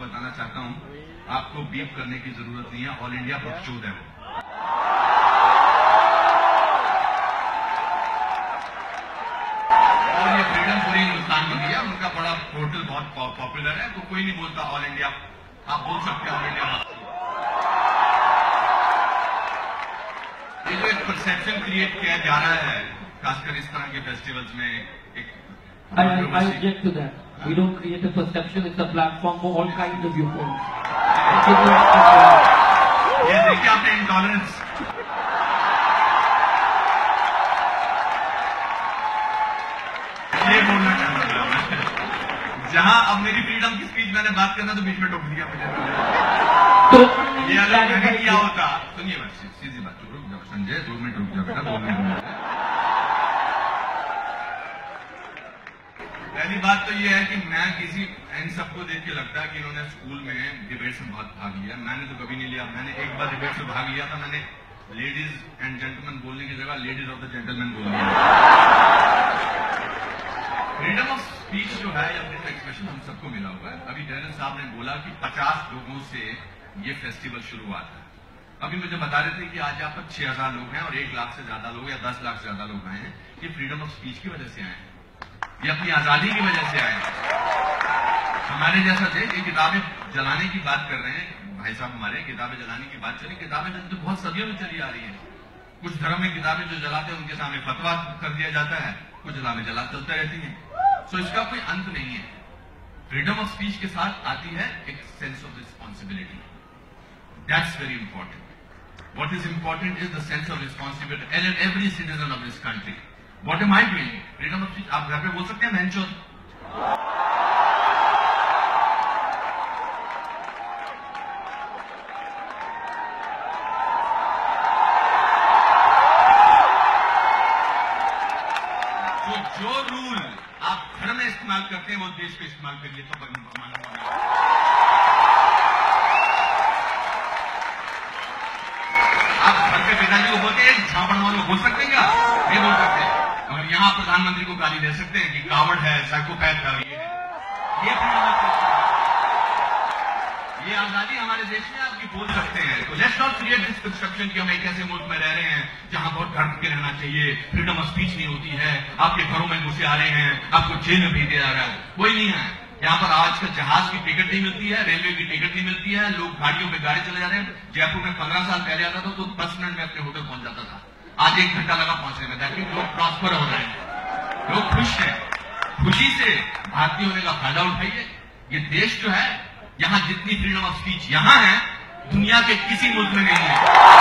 बताना चाहता हूँ आपको बीप करने की ज़रूरत नहीं है ऑल इंडिया बकचोद है वो। और ये फ्रीडम पूरे हिंदुस्तान को दिया उनका बड़ा पोर्टल बहुत पॉपुलर है तो कोई नहीं बोलता ऑल इंडिया आप बोल सकते हैं ऑल इंडिया ये जो एक परसेप्शन क्रिएट किया जा रहा है खासकर इस तरह के फेस्टिवल्स में एक I, I, I object to that. We don't create a perception. It's a platform for all kinds of viewpoints. ये देखिए आपने इंटॉलरेंस ये बोलना चाहता था मैं। जहाँ अब मेरी फ्रीडम की स्पीच मैंने बात करना तो बीच में टोक दिया मुझे। तो ये अगर मैंने किया होता। सुनिए बात सीधी बात रुक जाओ संजय दो मिनट रुक जाओ बेटा दो मिनट। पहली बात तो ये है कि मैं किसी, इन सबको देख के लगता है कि इन्होंने स्कूल में डिबेट्स में बहुत भाग लिया। मैंने तो कभी नहीं लिया। मैंने एक बार डिबेट्स में भाग लिया था। मैंने लेडीज़ एंड जेंटलमैन बोलने की जगह लेडीज़ ऑफ़ द जेंटलमैन बोल दिया। फ्रीडम ऑफ़ स्पीच जो है, या फ्रीडम एक्सप्रेशन हम सबको मिला हुआ है। अभी डैरन साहब ने बोला कि 50 लोगों से ये फेस्टिवल शुरू हुआ था। अभी मुझे बता रहे थे कि आज यहाँ पर 6000 लोग हैं और एक लाख से ज़्यादा लोग या 10 लाख से ज़्यादा लोग आए हैं। ये फ्रीडम ऑफ़ स्पीच की वजह से आए हैं। ये अपनी आज़ादी की वजह से आए हमारे जैसा देश ये किताबें जलाने की बात कर रहे हैं। भाई साहब हमारे किताबें जलाने की बात चली। किताबें तो बहुत सदियों में चली आ रही है। कुछ धर्म में किताबें जो जलाते हैं, उनके सामने फतवा कर दिया जाता है। कुछ किताबें जला चलते रहती हैं। सो इसका कोई अंत नहीं है। फ्रीडम ऑफ़ स्पीच के साथ आती है एक sense of responsibility that's very important what is important is the sense of responsibility every citizen of this country what am I doing of speech आप घर पे बोल सकते हैं मैंचोर तो जो रूल आप घर में इस्तेमाल करते हैं, वो देश पे इस्तेमाल करिए तो बन- मानूँगा मैं। आप घर के पिताजी को बोलते हैं, झापड़ वालों बोल सकते हैं क्या नहीं बोल सकते और यहाँ प्रधानमंत्री को गाली दे सकते हैं कि कावड़ है, साइकोपैथ है ये है। ये। ये आज़ादी हमारे देश में आपकी बोल सकते हैं। तो let's not create this construction कि हम एक ऐसे मुल्क में रह रहे हैं जहाँ बहुत डर के रहना चाहिए फ्रीडम ऑफ़ स्पीच नहीं होती है, आपके घरों में घुसे आ रहे हैं, आपको जेल में भेज जा रहा है। कोई नहीं है। यहाँ पर आज का जहाज़ की टिकट नहीं मिलती है, रेलवे की टिकट नहीं मिलती है, लोग गाड़ियों में गाड़ी चले जा रहे हैं। जयपुर में पंद्रह साल पहले आता था तो दस मिनट में अपने होटल पहुँच जाता था। आज एक घंटा लगा पहुँचने में। ताकि लोग ट्रांसफ़र हो रहे हैं। लोग खुश हैं। खुशी से भारतीय होने का फ़ायदा उठाइए। ये देश जो है, यहाँ जितनी फ्रीडम ऑफ़ स्पीच यहाँ है, दुनिया के किसी मुल्क में नहीं है।